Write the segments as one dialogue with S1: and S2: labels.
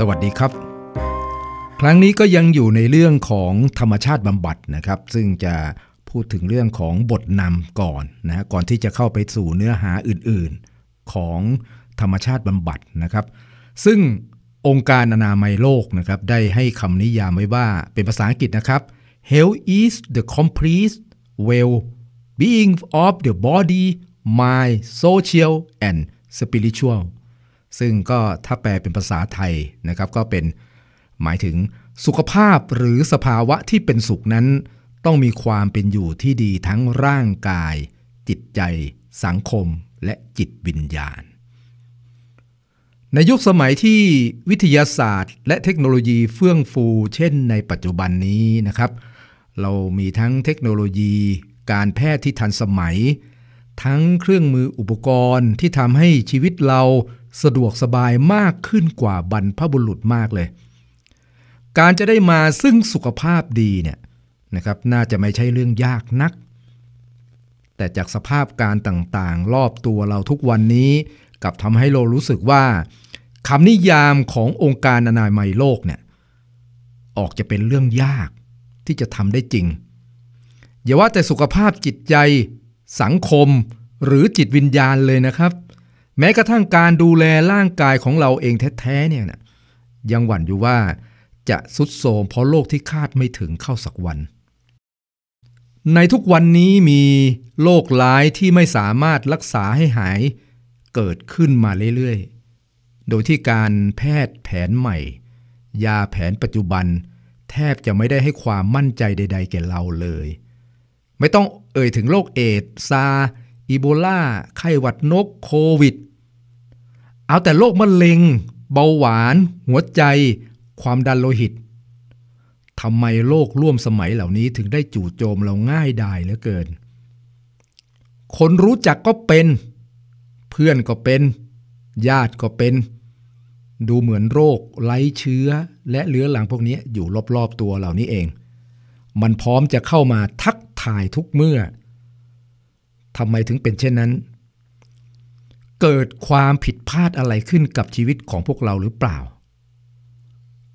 S1: สวัสดีครับ ครั้งนี้ก็ยังอยู่ในเรื่องของธรรมชาติบำบัดนะครับ ซึ่งจะพูดถึงเรื่องของบทนำก่อนนะก่อนที่จะเข้าไปสู่เนื้อหาอื่นๆ ของธรรมชาติบำบัดนะครับ ซึ่งองค์การอนามัยโลกนะครับได้ให้คำนิยามไว้ว่าเป็นภาษาอังกฤษนะครับ health is the complete well being of the body mind social and spiritual ซึ่งก็ถ้าแปลเป็นภาษาไทยนะครับก็เป็นหมายถึงสุขภาพหรือสภาวะที่เป็นสุขนั้น ต้องมีความเป็นอยู่ที่ดีทั้งร่างกาย จิตใจ สังคมและจิตวิญญาณ ในยุคสมัยที่วิทยาศาสตร์ และเทคโนโลยีเฟื่องฟู เช่นในปัจจุบันนี้นะครับ เรามีทั้งเทคโนโลยี การแพทย์ที่ทันสมัย ทั้งเครื่องมืออุปกรณ์ที่ทำให้ชีวิตเรา สะดวกสบายมากขึ้นกว่าบรรพบุรุษมากเลย การจะได้มาซึ่งสุขภาพดีเนี่ยนะครับน่าจะไม่ใช่เรื่องยากนัก แต่จากสภาพการต่างๆ รอบตัวเราทุกวันนี้กับทำให้เรารู้สึกว่าคำนิยามขององค์การอนามัยโลกเนี่ยออกจะเป็นเรื่องยากที่จะทำได้จริง อย่าว่าแต่สุขภาพจิตใจ สังคมหรือจิตวิญญาณเลยนะครับ แม้กระทั่งการดูแลร่างกายของเราเองแท้ๆเนี่ยนะยังหวั่นอยู่ว่าจะสุดโทมเพราะโรคที่คาดไม่ถึงเข้าสักวัน ในทุกวันนี้มีโรคร้ายที่ไม่สามารถรักษาให้หายเกิดขึ้นมาเรื่อยๆ โดยที่การแพทย์แผนใหม่ ยาแผนปัจจุบัน แทบจะไม่ได้ให้ความมั่นใจใด ๆ แก่เราเลย ไม่ต้องเอ่ยถึงโรคเอดซา อีโบลาไข้หวัดนกโควิด เอาแต่โรคมะเร็ง เบาหวาน หัวใจ ความดันโลหิตทำไมโรคร่วมสมัยเหล่านี้ถึงได้จู่โจมเราง่ายดายเหลือเกิน คนรู้จักก็เป็น เพื่อนก็เป็น ญาติก็เป็น ดูเหมือนโรคไร้เชื้อ และเลื้อหลังพวกนี้อยู่รอบๆตัวเหล่านี้เอง มันพร้อมจะเข้ามาทักทายทุกเมื่อ ทำไมถึงเป็นเช่นนั้น เกิดความผิดพลาดอะไรขึ้นกับชีวิตของพวกเราหรือเปล่า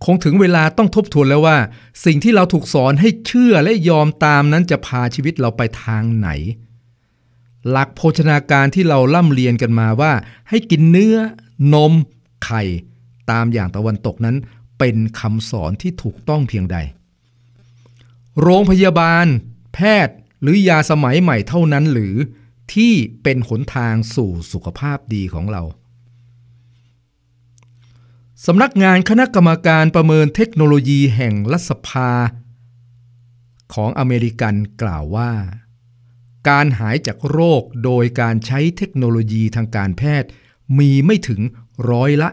S1: คงถึงเวลาต้องทบทวนแล้วว่า สิ่งที่เราถูกสอนให้เชื่อและยอมตามนั้นจะพาชีวิตเราไปทางไหน หลักโภชนาการที่เราล่ำเรียนกันมาว่า ให้กินเนื้อ นม ไข่ ตามอย่างตะวันตกนั้น เป็นคำสอนที่ถูกต้องเพียงใด โรงพยาบาล แพทย์ หรือยาสมัยใหม่เท่านั้นหรือที่เป็นหนทางสู่สุขภาพดีของเราสำนักงานคณะกรรมการประเมินเทคโนโลยีแห่งรัฐสภา ของอเมริกันกล่าวว่า การหายจากโรคโดยการใช้เทคโนโลยีทางการแพทย์มีไม่ถึงร้อยละ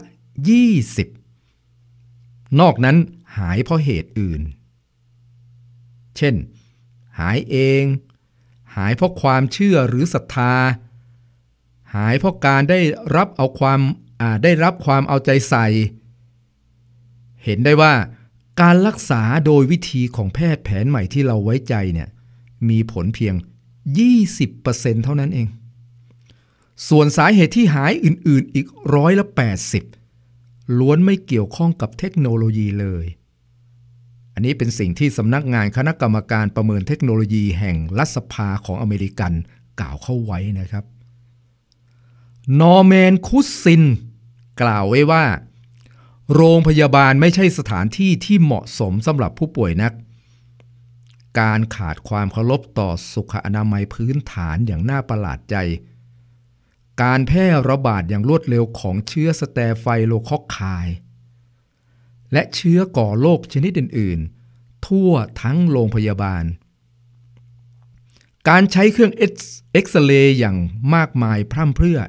S1: 20 นอกนั้นหายเพราะเหตุอื่น เช่น หายเอง หายเพราะความเชื่อหรือศรัทธา หายเพราะการได้รับเอาความได้รับความเอาใจใส่ เห็นได้ว่าการรักษาโดยวิธีของแพทย์แผนใหม่ที่เราไว้ใจเนี่ยมีผลเพียง 20%เท่านั้นเอง ส่วนสาเหตุที่หายอื่นๆอีกร้อยละ80ล้วนไม่เกี่ยวข้องกับเทคโนโลยีเลย อันนี้เป็นสิ่งที่สำนักงานคณะกรรมการประเมินเทคโนโลยีแห่งรัฐสภาของอเมริกันกล่าวเข้าไว้นะครับ นอร์แมนคัสซินส์ กล่าวไว้ว่า โรงพยาบาลไม่ใช่สถานที่ที่เหมาะสมสำหรับผู้ป่วยนัก การขาดความเคารพต่อสุขอนามัยพื้นฐานอย่างน่าประหลาดใจ การแพร่ระบาดอย่างรวดเร็วของเชื้อ staphylococci และเชื้อก่อโรคชนิดอื่น ๆ ทั่วทั้งโรงพยาบาล การใช้เครื่องเอ็กซเรย์อย่างมากมายพร่ำเพรื่อ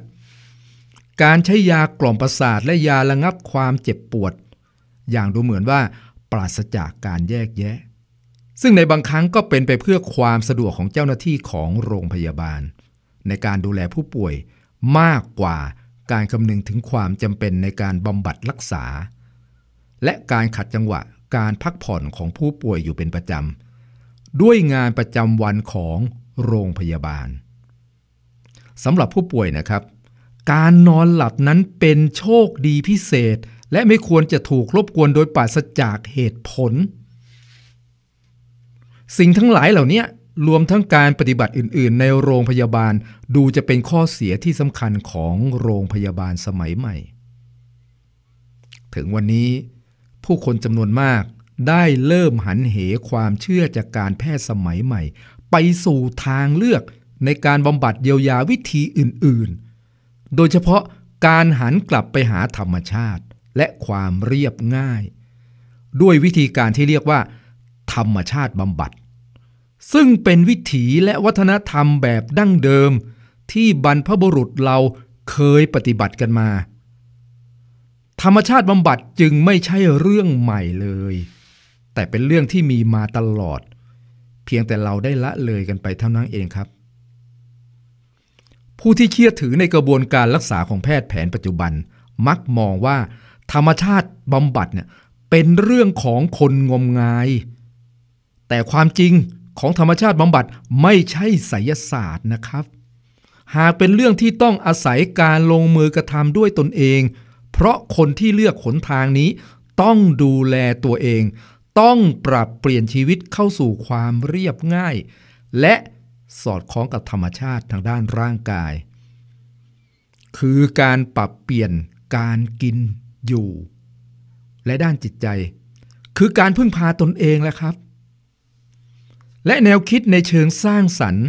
S1: การใช้ยากล่อมประสาทและยาระงับความเจ็บปวด อย่างดูเหมือนว่าปราศจากการแยกแยะ ซึ่งในบางครั้งก็เป็นไปเพื่อความสะดวกของเจ้าหน้าที่ของโรงพยาบาล ในการดูแลผู้ป่วยมากกว่าการคำนึงถึงความจำเป็นในการบำบัดรักษา และการขัดจังหวะ การพักผ่อนของผู้ป่วยอยู่เป็นประจำ ด้วยงานประจำวันของโรงพยาบาลสำหรับผู้ป่วยนะครับ การนอนหลับนั้นเป็นโชคดีพิเศษ และไม่ควรจะถูกรบกวนโดยปราศจากเหตุผล สิ่งทั้งหลายเหล่านี้รวมทั้งการปฏิบัติอื่น ๆ ในโรงพยาบาลดูจะเป็นข้อเสียที่สำคัญของโรงพยาบาลสมัยใหม่ ถึงวันนี้ ผู้คนจำนวนมากได้เริ่มหันเหความเชื่อจากการแพทย์สมัยใหม่ ไปสู่ทางเลือกในการบำบัดเยียวยาวิธีอื่นๆ โดยเฉพาะการหันกลับไปหาธรรมชาติและความเรียบง่าย ด้วยวิธีการที่เรียกว่า ธรรมชาติบำบัด ซึ่งเป็นวิถีและวัฒนธรรมแบบดั้งเดิม ที่บรรพบุรุษเราเคยปฏิบัติกันมา ธรรมชาติบำบัดจึงไม่ใช่เรื่องใหม่เลย แต่เป็นเรื่องที่มีมาตลอด เพียงแต่เราได้ละเลยกันไปเท่านั้นเองครับ ผู้ที่เชื่อถือในกระบวนการรักษาของแพทย์แผนปัจจุบัน มักมองว่า ธรรมชาติบำบัดเนี่ยเป็นเรื่องของคนงมงาย แต่ความจริงของธรรมชาติบำบัดไม่ใช่ไสยศาสตร์นะครับ หากเป็นเรื่องที่ต้องอาศัยการลงมือกระทำด้วยตนเอง เพราะคนที่เลือกขนทางนี้ ต้องดูแลตัวเอง ต้องปรับเปลี่ยนชีวิตเข้าสู่ความเรียบง่าย และสอดคล้องกับธรรมชาติทางด้านร่างกาย คือการปรับเปลี่ยนการกินอยู่ และด้านจิตใจ คือการพึ่งพาตนเองแหละครับ และแนวคิดในเชิงสร้างสรรค์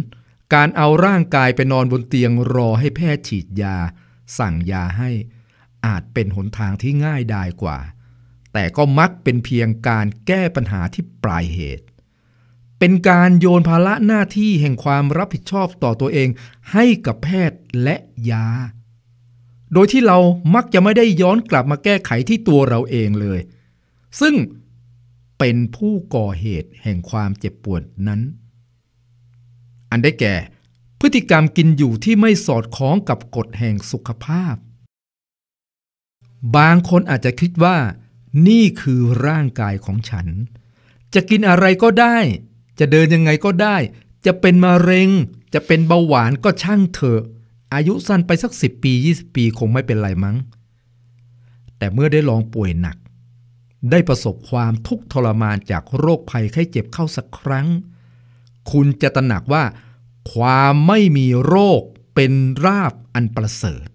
S1: การเอาร่างกายไปนอนบนเตียงรอให้แพทย์ฉีดยา สั่งยาให้ อาจเป็นหนทางที่ง่ายดายกว่า แต่ก็มักเป็นเพียงการแก้ปัญหาที่ปลายเหตุ เป็นการโยนภาระหน้าที่แห่งความรับผิดชอบต่อตัวเอง ให้กับแพทย์และยา โดยที่เรามักจะไม่ได้ย้อนกลับมาแก้ไขที่ตัวเราเองเลย ซึ่งเป็นผู้ก่อเหตุแห่งความเจ็บปวดนั้น อันได้แก่ พฤติกรรมกินอยู่ที่ไม่สอดคล้องกับกฎแห่งสุขภาพ บางคนอาจจะคิดว่า นี่คือร่างกายของฉัน จะกินอะไรก็ได้ จะเดินยังไงก็ได้ จะเป็นมะเร็ง จะเป็นเบาหวานก็ช่างเถอะ อายุสั้นไปสักสิปี 20 ปีคงไม่เป็นไรมั้ง แต่เมื่อได้ลองป่วยหนัก ได้ประสบความทุกข์ทรมานจากโรคภัยไข้เจ็บเข้าสักครั้ง คุณจะตระหนักว่า ความไม่มีโรคเป็นราบอันประเสริฐ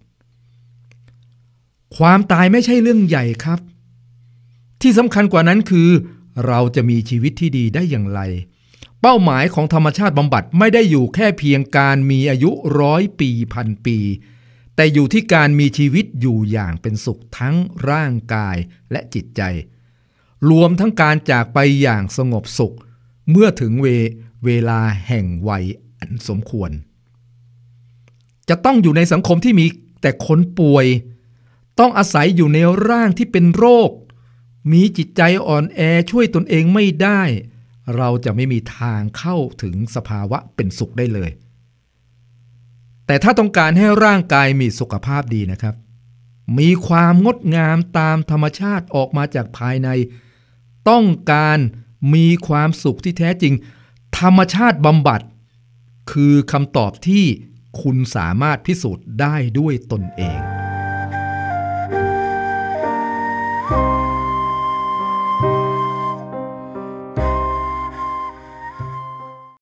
S1: ความตายไม่ใช่เรื่องใหญ่ครับ ที่สำคัญกว่านั้นคือ เราจะมีชีวิตที่ดีได้อย่างไร เป้าหมายของธรรมชาติบำบัดไม่ได้อยู่แค่เพียงการมีอายุร้อยปีพันปี แต่อยู่ที่การมีชีวิตอยู่อย่างเป็นสุขทั้งร่างกายและจิตใจ รวมทั้งการจากไปอย่างสงบสุข เมื่อถึงเวเวลาแห่งวัยอันสมควร จะต้องอยู่ในสังคมที่มีแต่คนป่วย ต้องอาศัยอยู่ในร่างที่เป็นโรค มีจิตใจอ่อนแอช่วยตนเองไม่ได้ เราจะไม่มีทางเข้าถึงสภาวะเป็นสุขได้เลย แต่ถ้าต้องการให้ร่างกายมีสุขภาพดีนะครับ มีความงดงามตามธรรมชาติออกมาจากภายใน ต้องการมีความสุขที่แท้จริง ธรรมชาติบำบัด คือคำตอบที่คุณสามารถพิสูจน์ได้ด้วยตนเอง